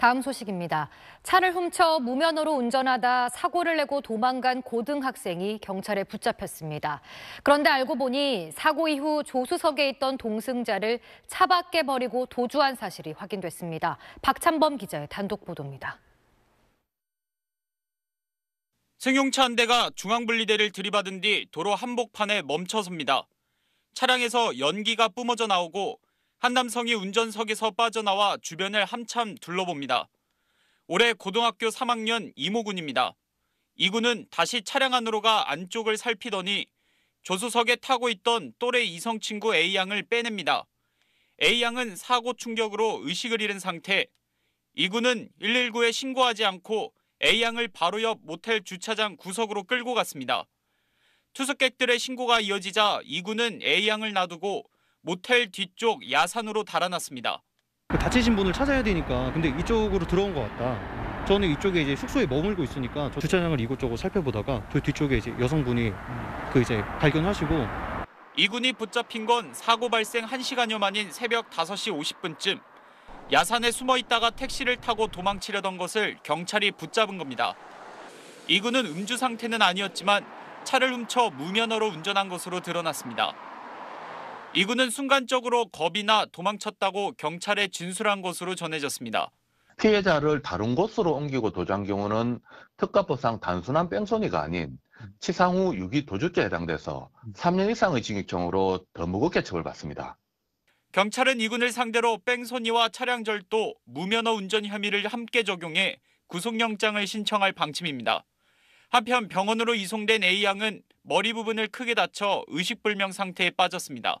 다음 소식입니다. 차를 훔쳐 무면허로 운전하다 사고를 내고 도망간 고등학생이 경찰에 붙잡혔습니다. 그런데 알고 보니 사고 이후 조수석에 있던 동승자를 차 밖에 버리고 도주한 사실이 확인됐습니다. 박찬범 기자의 단독 보도입니다. 승용차 한 대가 중앙분리대를 들이받은 뒤 도로 한복판에 멈춰섭니다. 차량에서 연기가 뿜어져 나오고 한 남성이 운전석에서 빠져나와 주변을 한참 둘러봅니다. 올해 고등학교 3학년 이모군입니다. 이군은 다시 차량 안으로 가 안쪽을 살피더니 조수석에 타고 있던 또래 이성 친구 A양을 빼냅니다. A양은 사고 충격으로 의식을 잃은 상태. 이군은 119에 신고하지 않고 A양을 바로 옆 모텔 주차장 구석으로 끌고 갔습니다. 투숙객들의 신고가 이어지자 이군은 A양을 놔두고 모텔 뒤쪽 야산으로 달아났습니다. 그 다치신 분을 찾아야 되니까 근데 이쪽으로 들어온 것 같다. 저는 이쪽에 이제 숙소에 머물고 있으니까 저 주차장을 이곳저곳 살펴보다가 그 뒤쪽에 이제 여성분이 그 이제 발견하시고 이군이 붙잡힌 건 사고 발생 1시간여 만인 새벽 5시 50분쯤 야산에 숨어 있다가 택시를 타고 도망치려던 것을 경찰이 붙잡은 겁니다. 이군은 음주 상태는 아니었지만 차를 훔쳐 무면허로 운전한 것으로 드러났습니다. 이군은 순간적으로 겁이나 도망쳤다고 경찰에 진술한 것으로 전해졌습니다. 피해자를 다른 곳으로 옮기고 도주한 경우는 특가법상 단순한 뺑소니가 아닌 치상 후 유기 도주죄에 해당돼서 3년 이상의 징역형으로 더 무겁게 처벌받습니다. 경찰은 이군을 상대로 뺑소니와 차량 절도, 무면허 운전 혐의를 함께 적용해 구속영장을 신청할 방침입니다. 한편 병원으로 이송된 A양은 머리 부분을 크게 다쳐 의식불명 상태에 빠졌습니다.